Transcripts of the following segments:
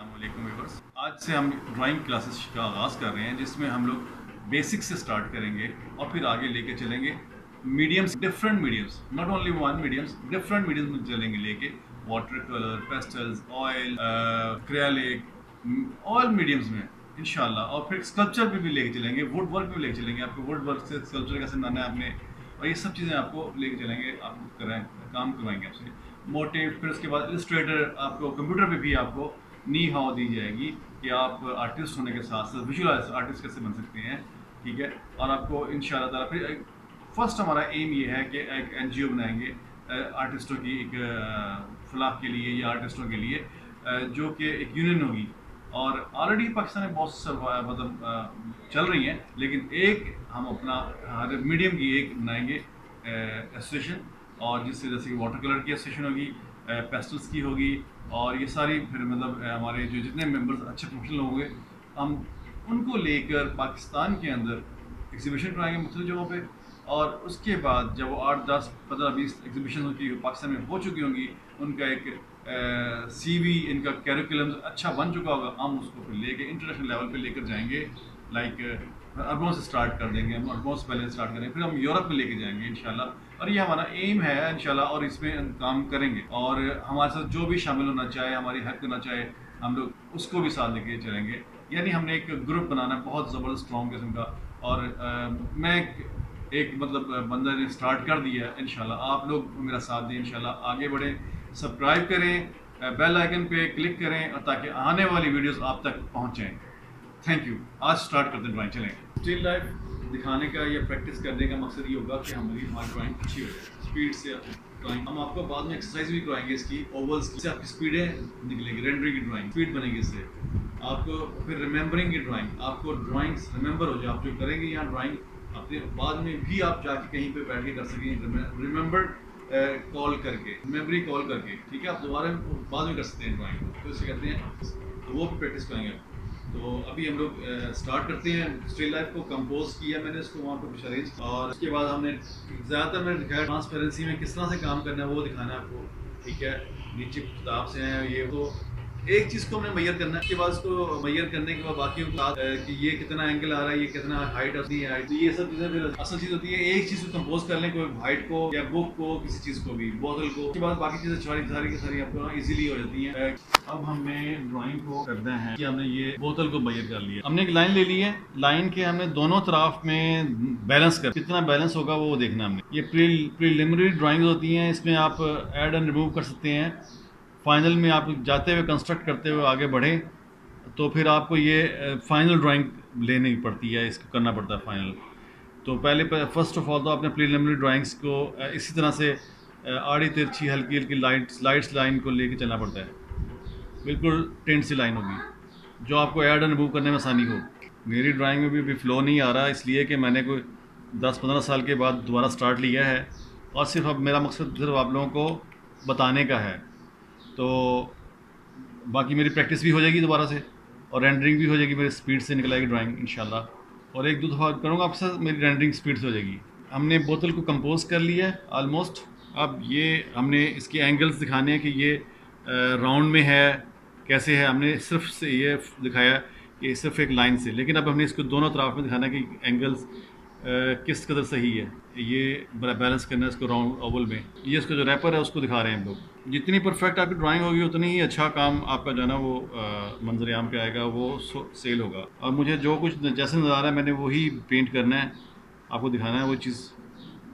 Viewers आज से हम ड्राइंग क्लासेस का आगाज़ कर रहे हैं, जिसमें हम लोग बेसिक से स्टार्ट करेंगे और फिर आगे लेके चलेंगे mediums different mediums not only one mediums different mediums में चलेंगे लेके। Water colour pastels oil acrylic all mediums में इनशाला और फिर स्कल्पचर पे भी लेके चलेंगे वुड वर्क भी लेके चलेंगे आपको। वुड वर्क से स्कल्पचर कैसे बनाना है आपने, और ये सब चीज़ें आपको लेके चलेंगे आपको कराएँ, काम करवाएँगे आपसे। मोटिव फिर उसके बाद इलस्ट्रेटर आपको कंप्यूटर पे भी आपको नी हाउ दी जाएगी कि आप आर्टिस्ट होने के साथ साथ विजुअल आर्टिस्ट कैसे बन सकते हैं, ठीक है? और आपको इन ताला फिर फ़र्स्ट हमारा एम ये है कि एक एनजीओ बनाएँगे आर्टिस्टों की एक फलाह के लिए या आर्टिस्टों के लिए जो कि एक यूनियन होगी। और ऑलरेडी पाकिस्तान में बहुत मतलब चल रही हैं, लेकिन एक हम अपना, हर मीडियम की एक बनाएँगे एसोसिएशन और जिससे जैसे कि वाटर कलर की एसोसिएशन होगी पेस्टल्स की होगी और ये सारी फिर मतलब हमारे जो जितने मेंबर्स अच्छे प्रोफेशनल होंगे, हम उनको लेकर पाकिस्तान के अंदर एग्जीबिशन कराएँगे मुख्तु जगहों पर और उसके बाद जब वो आठ, दस, पंद्रह, बीस एग्जीबिशन होती पाकिस्तान में हो चुकी होंगी, उनका एक सी वी इनका कैरिकुलम अच्छा बन चुका होगा, हम उसको फिर लेके इंटरनेशनल लेवल पे लेकर जाएँगे लाइक अरबों से स्टार्ट कर देंगे, हम अरबों से पहले स्टार्ट करेंगे, फिर हम यूरोप में लेके जाएँगे इंशाल्लाह और ये हमारा एम है इनशाला और इसमें काम करेंगे। और हमारे साथ जो भी शामिल होना चाहे हमारी हेल्प करना चाहे हम लोग उसको भी साथ लेके चलेंगे। यानी हमने एक ग्रुप बनाना है बहुत ज़बरदस्त स्ट्रॉन्ग किस्म का। और आ, मैं एक, मतलब बंदा ने स्टार्ट कर दिया है इन आप लोग मेरा साथ दें इन आगे बढ़ें सब्सक्राइब करें बेल आइकन पे क्लिक करें और ताकि आने वाली वीडियोस आप तक पहुँचें। थैंक यू आज स्टार्ट करते हैं ड्राइंग चलें। स्टिल लाइफ दिखाने का या प्रैक्टिस करने का मकसद ये होगा कि हमारी हमारी ड्राइंग अच्छी हो जाए। स्पीड से ड्राइंग हम आपको बाद में एक्सरसाइज भी करवाएँगे इसकी ओवल्स की। आपकी स्पीडें निकलेगी रेंडरिंग की ड्राइंग स्पीड बनेगी इससे। आपको फिर रिमेंबरिंग की ड्राइंग आपको ड्राइंग्स रिमेंबर हो जाए। आप जो करेंगे यहाँ ड्राइंग अपने बाद में भी आप जाके कहीं पे बैठ के कर सकें। रिमेंबर कॉल करके मेमोरी कॉल करके, ठीक है? आप दोबारा बाद में कर सकते हैं ड्राइंग तो इसे कहते हैं तो वो भी प्रैक्टिस करेंगे तो अभी हम लोग स्टार्ट करते हैं स्टिल लाइफ को कंपोज किया मैंने उसको, वहाँ पर कुछ अरेंज और उसके बाद हमने ज़्यादातर मैंने दिखाया ट्रांसपेरेंसी में किस तरह से काम करना है वो दिखाना है आपको। ठीक है? नीचे किताब से हैं ये तो एक चीज़ को हमने मैयर करना है, उसके बाद उसको मैयर करने के बाद बाकी कि ये कितना एंगल आ रहा है, ये कितना हाइट आती है हाइट तो ये सब चीज़ें फिर असल चीज़ होती है, एक चीज़ को कंपोज कर लें, कोई हाइट को या बुक को, किसी चीज़ को भी बोतल को, उसके बाद बाकी चीज़ें सारी सारी की सारी आपको इजीली हो जाती हैं। अब हमें ड्राइंग को करना है कि हमने ये बोतल को मैयर कर लिया। हमने एक लाइन ले ली है लाइन के हमने दोनों तरफ़ में बैलेंस कर, कितना बैलेंस होगा वो देखना हमने। ये प्रिलिमिनरी ड्राइंग होती हैं, इसमें आप ऐड एंड रिमूव कर सकते हैं। फाइनल में आप जाते हुए कंस्ट्रक्ट करते हुए आगे बढ़ें तो फिर आपको ये फाइनल ड्राइंग लेनी पड़ती है, इसको करना पड़ता है फाइनल तो पहले फ़र्स्ट ऑफ़ ऑल तो आपने प्रीलिमिनरी ड्राइंग्स को इसी तरह से आड़ी तिरछी, हल्की हल्की लाइट्स लाइट्स लाइन को लेके चलना पड़ता है. बिल्कुल टेंट सी लाइन होगी. जो आपको ऐड एंड रिमूव करने में आसानी हो. मेरी ड्राइंग में भी अभी फ्लो नहीं आ रहा, इसलिए कि मैंने कोई दस पंद्रह साल के बाद दोबारा स्टार्ट लिया है. और सिर्फ़ अब मेरा मकसद सिर्फ़ आप लोगों को बताने का है. तो बाकी मेरी प्रैक्टिस भी हो जाएगी दोबारा से और रेंडरिंग भी हो जाएगी, मेरी स्पीड से निकल आएगी ड्राइंग इन और एक दो दफ़ा करूँगा आपके साथ, मेरी रेंडरिंग स्पीड से हो जाएगी। हमने बोतल को कंपोज कर लिया है आलमोस्ट अब ये हमने इसके एंगल्स दिखाने हैं कि ये राउंड में है, कैसे है। हमने सिर्फ़ से ये दिखाया कि सिर्फ़ एक लाइन से। लेकिन अब हमने इसको दोनों तरफ़ में दिखाना है कि एंगल्स किस कदर सही है। ये बैलेंस करना है इसको राउंड ओवल में। ये इसका जो रैपर है, उसको दिखा रहे हैं हम लोग। जितनी परफेक्ट आपकी ड्राइंग होगी, उतनी ही अच्छा काम आपका जो है ना वो मंजर आम पे आएगा, वो सेल होगा। और मुझे जो कुछ जैसे नज़र है, मैंने वही पेंट करना है, आपको दिखाना है वो चीज़,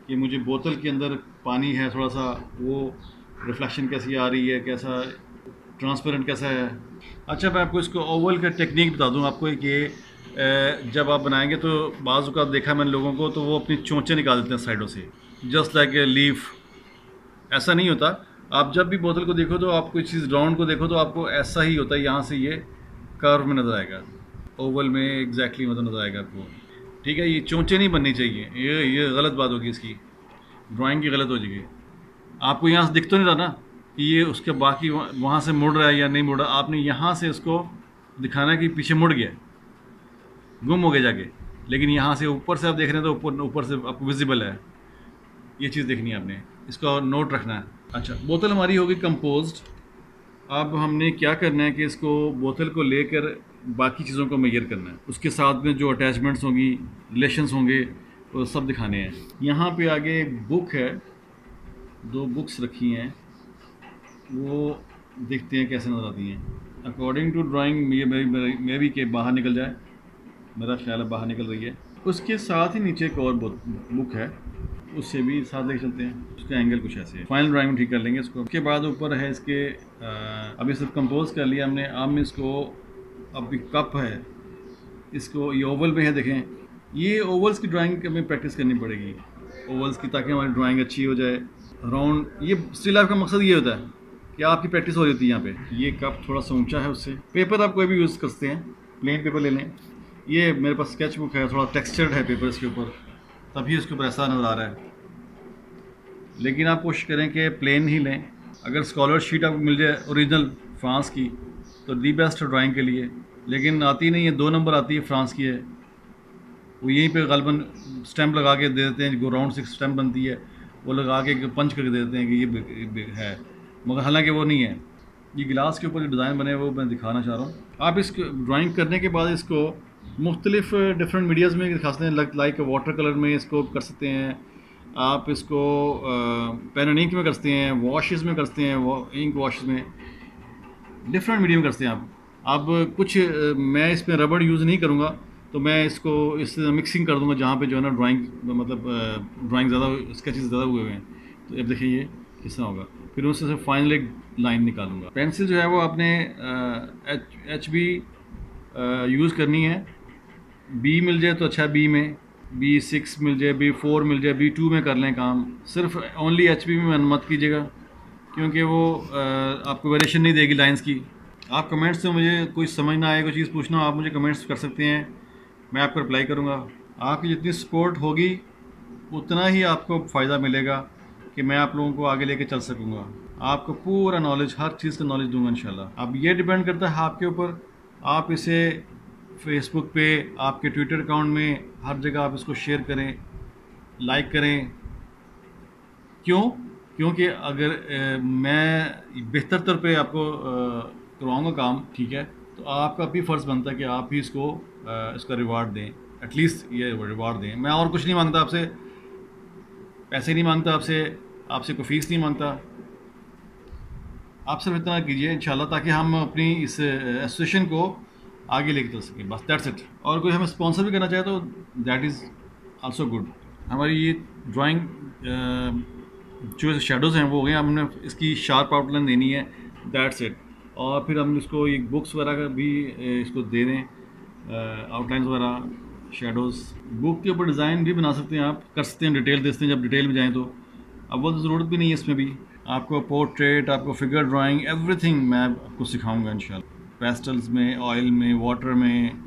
कि मुझे बोतल के अंदर पानी है थोड़ा सा वो रिफ्लेक्शन कैसी आ रही है, कैसा ट्रांसपेरेंट कैसा है। अच्छा मैं आपको इसको ओवल का टेक्निक बता दूँ आपको कि जब आप बनाएँगे तो बाज़ का देखा मैंने लोगों को तो वो अपनी चोंचे निकाल देते हैं साइडों से जस्ट लाइक ए लीफ ऐसा नहीं होता आप जब भी बोतल को देखो तो आप कोई चीज़ राउंड को देखो तो आपको ऐसा ही होता है, यहाँ से ये कर्व में नज़र आएगा। ओवल में एग्जैक्टली मतलब नज़र आएगा आपको। ठीक है, ये चोंचे नहीं बननी चाहिए। ये ये गलत बात होगी इसकी। ड्राइंग की गलत हो जाएगी। आपको यहाँ से दिख तो नहीं रहा ना कि ये उसके बाकी वहाँ से मुड़ रहा है या नहीं मुड़ रहा। आपने यहाँ से उसको दिखाना है कि पीछे मुड़ गया। गुम हो गया जाके। लेकिन यहाँ से ऊपर से आप देख रहे हैं तो ऊपर ऊपर से आपको विजिबल है। ये चीज़ देखनी है आपने। इसका नोट रखना है। अच्छा बोतल हमारी होगी कंपोज अब हमने क्या करना है कि इसको बोतल को लेकर बाकी चीज़ों को मैयर करना है। उसके साथ में जो अटैचमेंट्स होंगी रिलेशंस होंगे, वो सब दिखाने हैं। यहाँ पे आगे एक बुक है। दो बुक्स रखी हैं। वो देखते हैं कैसे नज़र आती हैं। अकॉर्डिंग टू ड्राइंग मे भी के बाहर निकल जाए। मेरा ख्याल है बाहर निकल रही है। उसके साथ ही नीचे एक और बुक है। उससे भी साथ लेके चलते हैं। उसका एंगल कुछ ऐसे है। फाइनल ड्राइंग में ठीक कर लेंगे इसको। उसके बाद ऊपर है इसके अभी सब कंपोज कर लिया हमने। अब में इसको अभी कप है। इसको ये ओवल में है देखें। ये ओवल्स की ड्राइंग हमें प्रैक्टिस करनी पड़ेगी। ओवल्स की ताकि हमारी ड्राइंग अच्छी हो जाए। राउंड ये स्टिल लाइफ का मकसद ये होता है कि आपकी प्रैक्टिस हो होती है यहाँ पे। ये कप थोड़ा सा ऊँचा है उससे। पेपर आप कोई भी यूज़ कर सकते हैं। प्लेन पेपर ले लें। ये मेरे पास स्केच बुक है, थोड़ा टेक्सचर्ड है पेपर इसके ऊपर। तभी उसके ऊपर ऐसा नज़र आ रहा है। लेकिन आप कोशिश करें कि प्लेन ही लें। अगर स्कॉलर शीट आपको मिल जाए ओरिजिनल फ्रांस की तो दी बेस्ट ड्राइंग के लिए। लेकिन आती नहीं है, दो नंबर आती है फ्रांस की है। वो यहीं पे गलबन स्टैम्प लगा के दे देते हैं, जो राउंड सिक्स स्टैम्प बनती है, वो लगा के पंच करके दे देते हैं कि ये है। मगर हालाँकि वो नहीं है। ये गिलास के ऊपर जो डिज़ाइन बने वो मैं दिखाना चाह रहा हूँ। आप इस ड्राइंग करने के बाद इसको मुख्तलिफ़ डिफरेंट मीडियाज़ में दिखा सकते हैं लाइक वाटर कलर में इसको कर सकते हैं। आप इसको पेन इंक में कर सकते हैं वॉशेस में कर सकते हैं इंक वॉश में। डिफरेंट मीडियम करते हैं आप। अब कुछ मैं इसमें रबड़ यूज़ नहीं करूँगा तो मैं इसको इस मिक्सिंग कर दूँगा, जहाँ पे जो है ना ड्राइंग मतलब ड्राइंग ज़्यादा स्केचेस ज़्यादा हुए हुए हैं। तो अब देखिए ये किस तरह होगा। फिर उससे फाइनल एक लाइन निकालूँगा। पेंसिल जो है वो आपने एच एच बी यूज़ करनी है। बी मिल जाए तो अच्छा बी में बी सिक्स मिल जाए बी फोर मिल जाए बी टू में कर लें काम। सिर्फ़ ओनली एच पी में मत कीजिएगा, क्योंकि वो आपको वेरिएशन नहीं देगी लाइंस की। आप कमेंट्स से मुझे कोई समझ ना आए, कोई चीज़ पूछना आप मुझे कमेंट्स कर सकते हैं। मैं आपको रिप्लाई करूँगा। आपकी जितनी सपोर्ट होगी, उतना ही आपको फ़ायदा मिलेगा कि मैं आप लोगों को आगे लेके चल सकूँगा। आपको पूरा नॉलेज हर चीज़ का नॉलेज दूँगा, इंशाल्लाह। अब ये डिपेंड करता है आपके ऊपर। आप इसे फेसबुक पे आपके ट्विटर अकाउंट में हर जगह आप इसको शेयर करें लाइक करें। क्यों? क्योंकि अगर आ, मैं बेहतर तौर पे आपको करवाऊँगा काम ठीक है तो आपका भी फ़र्ज़ बनता है कि आप ही इसको आ, इसका रिवार्ड दें। एटलीस्ट ये रिवार्ड दें। मैं और कुछ नहीं माँगता आपसे। पैसे नहीं माँगता आपसे। आपसे कोई फ़ीस नहीं माँगता। आप सिर्फ़ इतना कीजिए इंशाल्लाह ताकि हम अपनी इस एसोसिएशन को आगे लेके चल सकें। बस दैट्स इट और कोई हमें स्पॉन्सर भी करना चाहे तो दैट इज़ आल्सो गुड हमारी ये ड्राइंग जो शेडोज़ हैं वो हो गए हमने इसकी शार्प आउटलाइन देनी है। दैट्स इट और फिर हम इसको ये बुक्स वगैरह का भी इसको दे दें। आउटलाइन वगैरह शेडोज़ बुक के ऊपर डिज़ाइन भी बना सकते हैं आप। कर सकते हैं डिटेल दे सकते हैं जब डिटेल में जाएँ तो। अब वो तो ज़रूरत भी नहीं है इसमें भी। आपको पोर्ट्रेट आपको फिगर ड्राइंग एवरीथिंग मैं आपको सिखाऊँगा इंशाल्लाह पेस्टल्स में ऑयल में वाटर में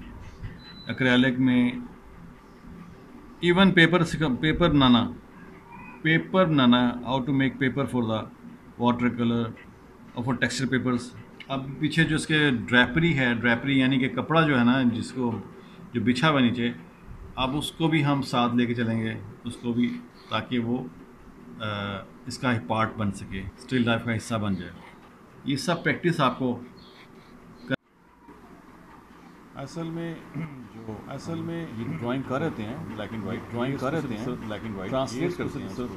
एक्रेलिक में इवन पेपर पेपर बनाना paper Nana how to make paper for the water colour और फॉर टेक्सचर पेपर्स अब पीछे जो इसके ड्रैपरी है ड्रैपरी यानी कि कपड़ा जो है ना जिसको जो बिछा हुआ नीचे अब उसको भी हम साथ लेके चलेंगे उसको भी ताकि वो आ, इसका पार्ट बन सके स्टिल लाइफ का हिस्सा बन जाए। ये सब प्रैक्टिस आपको असल में जो असल में ये ड्राइंग कर रहते हैं ब्लैक एंड वाइट ड्राइंग कर रहते हैं ब्लैक एंड वाइट ट्रांसलेट करते हैं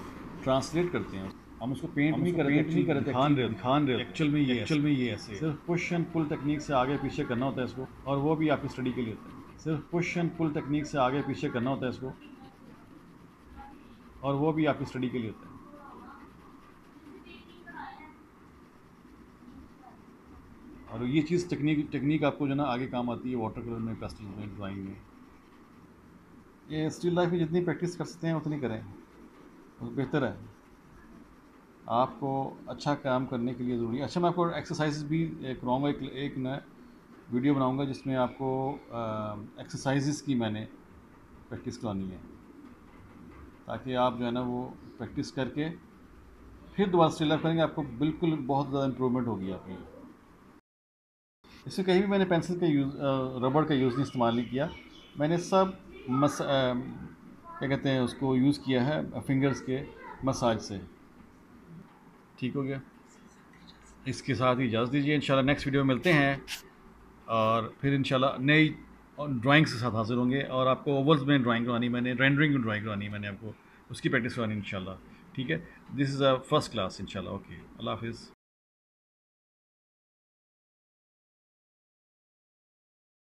ट्रांसलेट करते हैं हम उसको पेंट नहीं करते पेंट नहीं करते खान रहे खान रहे एक्चुअल में ये एक्चुअल में ये ऐसे सिर्फ़ पुश एंड पुल टेक्निक से आगे पीछे करना होता है इसको और वो भी आपकी स्टडी के लिए होता है। सिर्फ़ पुश एंड पुल टेक्निक से आगे पीछे करना होता है इसको और वो भी आपकी स्टडी के लिए होता है। और ये चीज़ टेक्निक टेक्निक आपको जो ना आगे काम आती है वाटर कलर में पेस्टल में ड्राइंग में। ये स्टिल लाइफ में जितनी प्रैक्टिस कर सकते हैं, उतनी करें। तो बेहतर है। आपको अच्छा काम करने के लिए ज़रूरी है। अच्छा मैं आपको एक्सरसाइज भी कराऊँगा एक एक नया वीडियो बनाऊँगा, जिसमें आपको एक्सरसाइजेस की मैंने प्रैक्टिस करानी है। ताकि आप जो है ना वो प्रैक्टिस करके फिर दोबारा स्टिल लाइफ करेंगे, आपको बिल्कुल बहुत ज़्यादा इम्प्रूवमेंट होगी आपकी। इससे कहीं भी मैंने पेंसिल का यूज़ रबड़ का यूज़ नहीं इस्तेमाल नहीं किया। मैंने सब मस क्या कहते हैं उसको यूज़ किया है फिंगर्स के मसाज से। ठीक हो गया? इसके साथ ही इजाज़त दीजिए, इंशाल्लाह नेक्स्ट वीडियो में मिलते हैं और फिर इंशाल्लाह नई ड्राइंग के साथ हाजिर होंगे और आपको ओवल्स में ड्राइंग करवानी मैंने रेंडरिंग में ड्राइंग करवानी मैंने आपको, उसकी प्रैक्टिस करवानी इंशाल्लाह। ठीक है? This is a first class इंशाल्लाह। ओके अल्लाह हाफिज़।